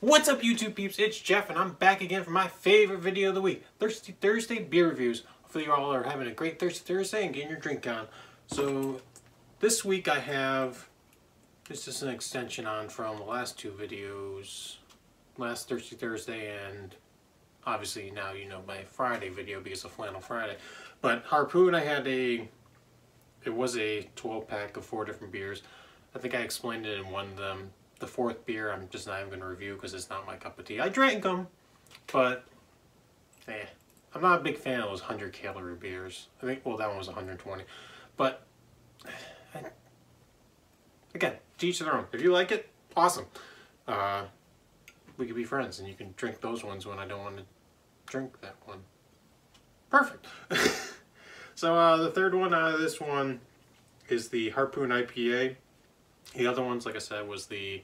What's up YouTube peeps, it's Jeff and I'm back again for my favorite video of the week, Thirsty Thursday beer reviews. Hopefully you all are having a great Thirsty Thursday and getting your drink on. So this week I have, this is an extension on from the last two videos, last Thirsty Thursday and obviously now you know my Friday video because of Flannel Friday. But Harpoon I had a, it was a 12 pack of four different beers. I think I explained it in one of them the fourth beer I'm just not even going to review because it's not my cup of tea. I drank them, but eh, I'm not a big fan of those 100 calorie beers. I think, well, that one was 120. But, again, teach their own. If you like it, awesome. Uh, we could be friends and you can drink those ones when I don't want to drink that one. Perfect. so uh, the third one out of this one is the Harpoon IPA. The other ones, like I said, was the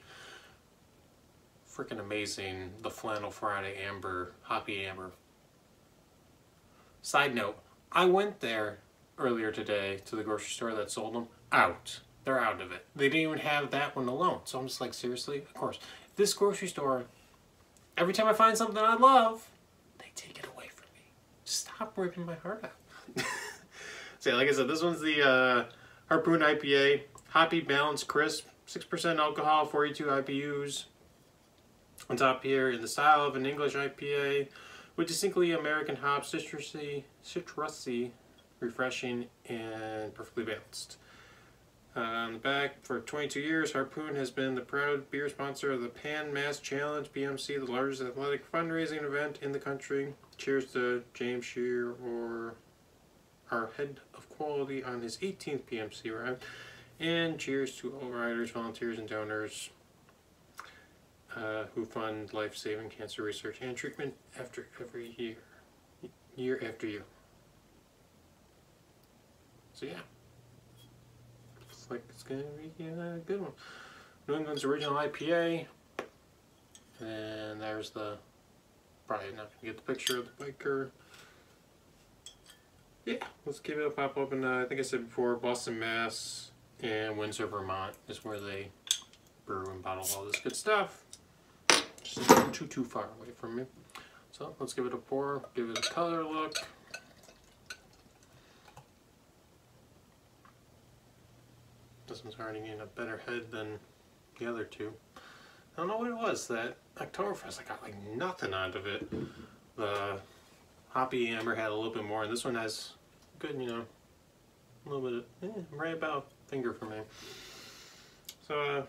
freaking amazing, the Flannel Friday Amber, Hoppy Amber. Side note, I went there earlier today to the grocery store that sold them. Out. They're out of it. They didn't even have that one alone. So I'm just like, seriously? Of course. This grocery store, every time I find something I love, they take it away from me. Stop ripping my heart out. so like I said, this one's the uh, Harpoon IPA. Hoppy Balanced Crisp, 6% alcohol, 42 IBUs. On top here, in the style of an English IPA, with distinctly American hops, citrusy, citrusy, refreshing, and perfectly balanced. Uh, on the back, for 22 years, Harpoon has been the proud beer sponsor of the Pan Mass Challenge, PMC, the largest athletic fundraising event in the country. Cheers to James Shear, or our head of quality on his 18th PMC round. And cheers to all riders, volunteers, and donors uh, who fund life-saving cancer research and treatment after every year, year after year. So yeah, looks like it's gonna be a good one. New England's original IPA, and there's the, probably not gonna get the picture of the biker. Yeah, let's give it a pop open. Uh, I think I said before, Boston, Mass and Windsor, Vermont is where they brew and bottle all this good stuff. Just not too, too far away from me. So let's give it a pour, give it a color look. This one's already getting a better head than the other two. I don't know what it was, that Oktoberfest, I got like nothing out of it. The Hoppy Amber had a little bit more, and this one has good, you know, a little bit of, eh, right about finger for me. So, uh,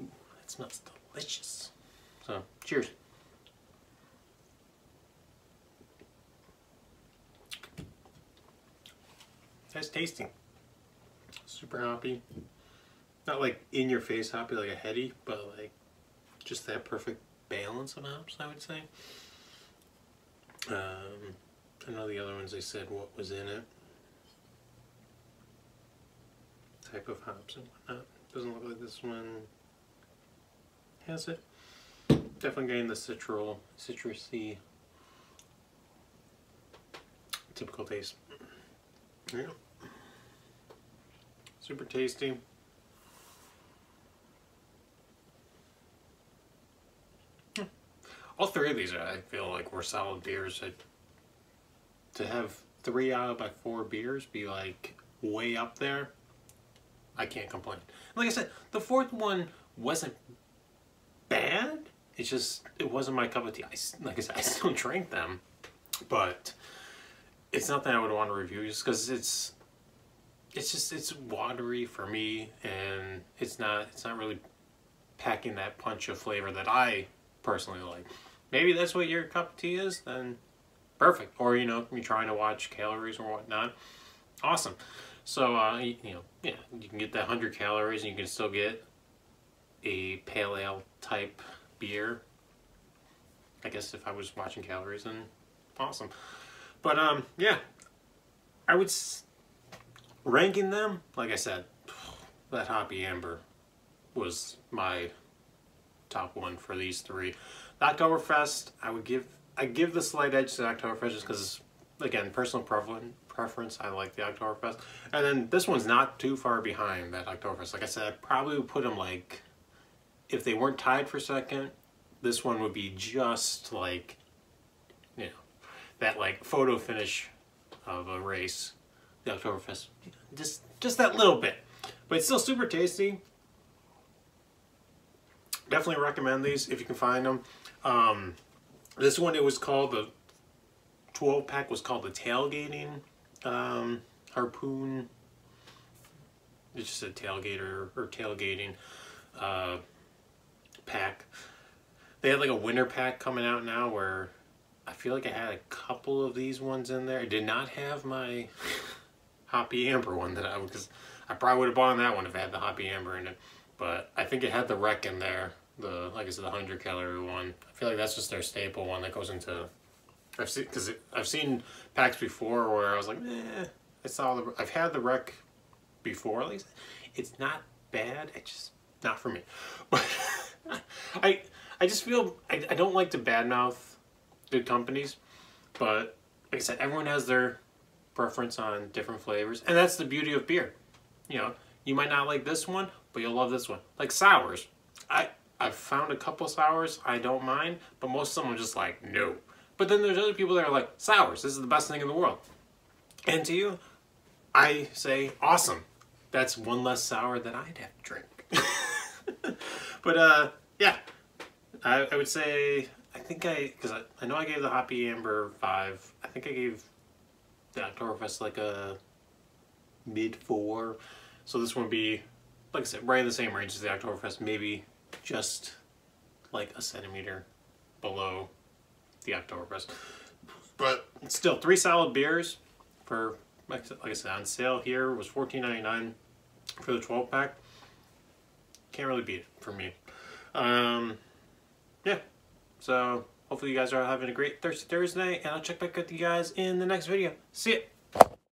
ooh, that smells delicious. So, cheers. That's tasting. Super hoppy. Not like in your face hoppy like a heady, but like just that perfect balance of hops, I would say. Um, I know the other ones they said what was in it. type of hops and whatnot. Doesn't look like this one has it. Definitely getting the citral, citrusy, typical taste. Yeah. Super tasty. All three of these, I feel like, were solid beers. to have three out of my four beers be like way up there I can't complain. Like I said, the fourth one wasn't bad. It's just, it wasn't my cup of tea. I, like I said, I still drank them, but it's not that I would want to review just because it's, it's just, it's watery for me and it's not, it's not really packing that punch of flavor that I personally like. Maybe that's what your cup of tea is, then perfect. Or, you know, you're trying to watch calories or whatnot. Awesome. So, uh, you, you, know, yeah, you can get that 100 calories and you can still get a pale ale type beer. I guess if I was watching calories, then awesome. But, um, yeah, I would, ranking them, like I said, that Hoppy Amber was my top one for these three. Oktoberfest, I would give, I give the slight edge to Oktoberfest just because, again, personal preference. I like the Oktoberfest. And then this one's not too far behind that Oktoberfest. Like I said, I probably would put them like if they weren't tied for second, this one would be just like, you know, that like photo finish of a race, the Oktoberfest. Just, just that little bit. But it's still super tasty. Definitely recommend these if you can find them. Um, this one, it was called the 12 pack was called the tailgating um, harpoon. It's just a tailgater or tailgating uh, pack. They had like a winter pack coming out now where I feel like I had a couple of these ones in there. I did not have my Hoppy Amber one that I because I probably would have bought on that one if I had the Hoppy Amber in it. But I think it had the Rec in there. The like I said, the hundred calorie one. I feel like that's just their staple one that goes into. I've seen because I've seen packs before where I was like, eh. I saw the. I've had the Rec before. At least it's not bad. It's just not for me. But I I just feel I, I don't like to badmouth good companies, but like I said, everyone has their preference on different flavors, and that's the beauty of beer. You know, you might not like this one, but you'll love this one. Like sours, I I've found a couple sours I don't mind, but most of them are just like no. But then there's other people that are like sours. This is the best thing in the world. And to you, I say awesome. That's one less sour that I'd have to drink. but uh, yeah, I, I would say I think I because I, I know I gave the Hoppy Amber five. I think I gave the Oktoberfest like a mid four. So this one would be like I said, right in the same range as the Oktoberfest, maybe just like a centimeter below the Oktoberfest. But still, three solid beers for like I said on sale here was fourteen ninety nine for the twelve pack. Can't really beat it for me. Um, yeah. So hopefully you guys are having a great Thirsty Thursday, and I'll check back with you guys in the next video. See ya.